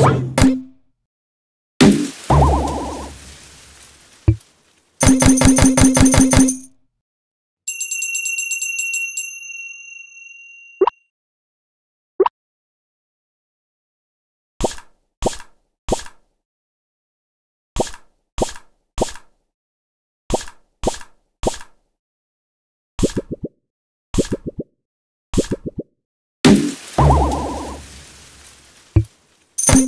Woo!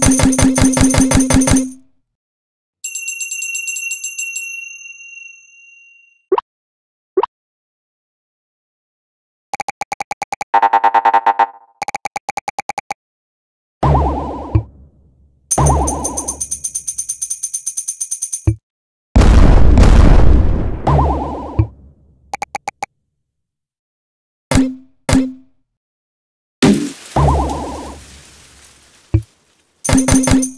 Thank you. Thank you.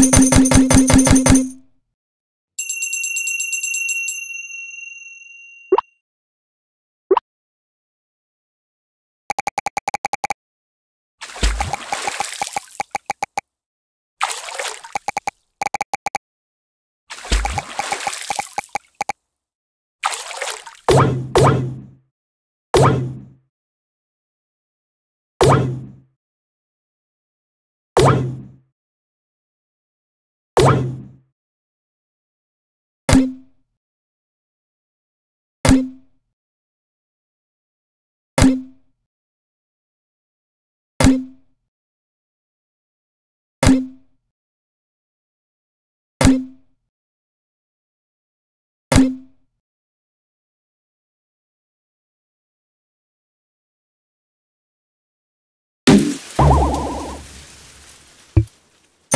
You